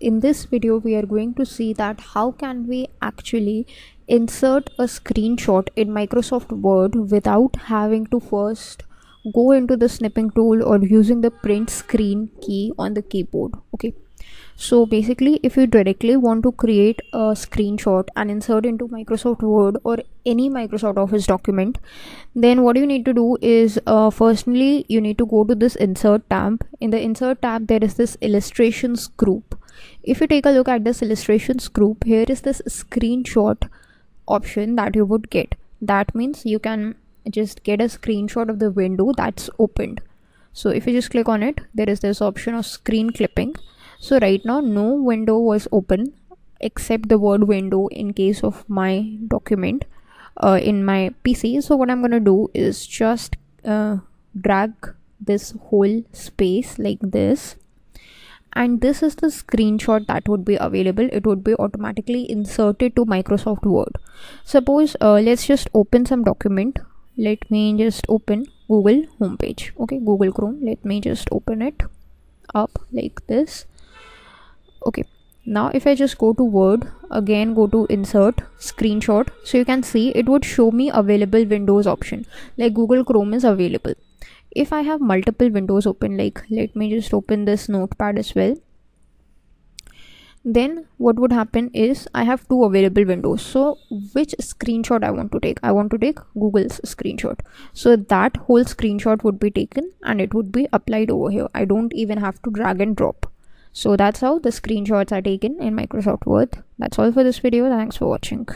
in this video we are going to see that how can we actually insert a screenshot in Microsoft Word without having to first go into the snipping tool or using the print screen key on the keyboard okay? So basically if you directly want to create a screenshot and insert into microsoft word or any microsoft office document then what you need to do is uh, firstly you need to go to this insert tab. In the insert tab there is this illustrations group if you take a look at this illustrations group here is this screenshot option that you would get. That means you can just get a screenshot of the window that's opened. So if you just click on it there is this option of screen clipping. So right now no window was open except the word window in case of my document uh, in my pc so what i'm gonna do is just uh, drag this whole space like this and this is the screenshot that would be available. It would be automatically inserted to microsoft word. Suppose uh, let's just open some document. Let me just open google homepage. Okay google chrome. Let me just open it up like this. Okay now if i just go to word again go to insert screenshot. So you can see it would show me available windows option. Like google chrome is available if i have multiple windows open like let me just open this notepad as well then what would happen is i have two available windows so which screenshot i want to take i want to take google's screenshot so that whole screenshot would be taken and it would be applied over here i don't even have to drag and drop so that's how the screenshots are taken in Microsoft Word. That's all for this video. Thanks for watching.